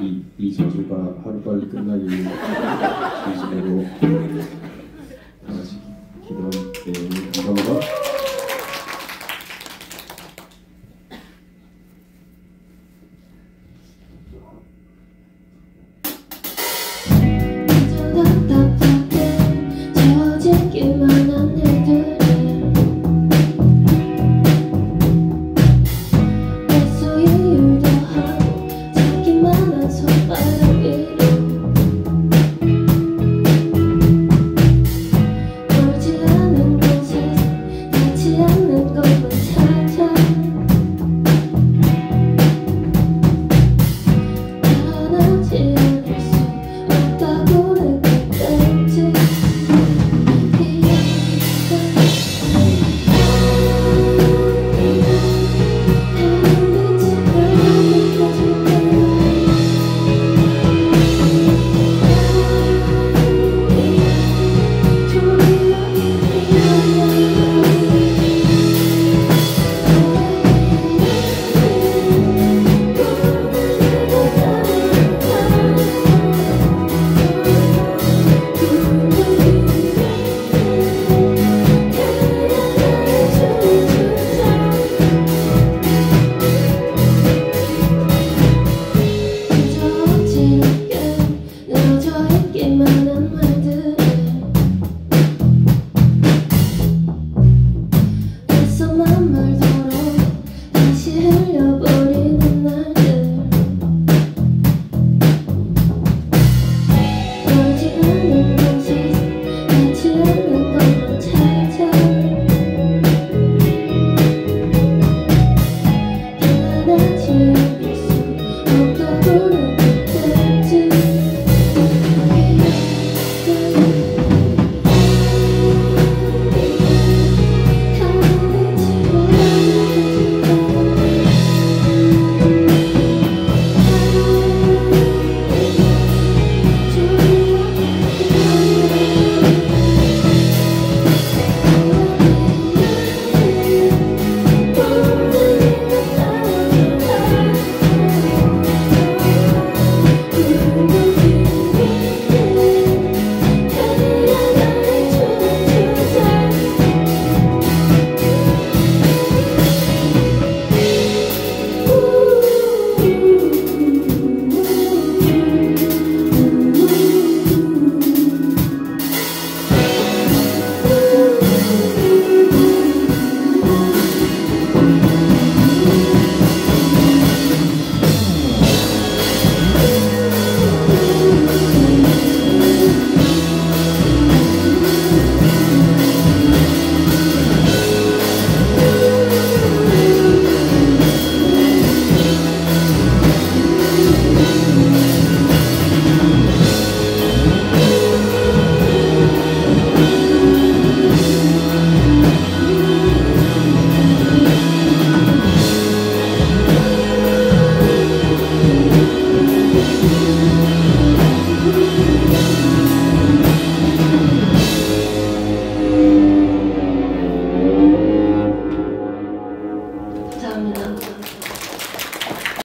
이, 이 저주가 하루빨리 끝나길 진심으로 다 같이 기도할게요. 감사합니다.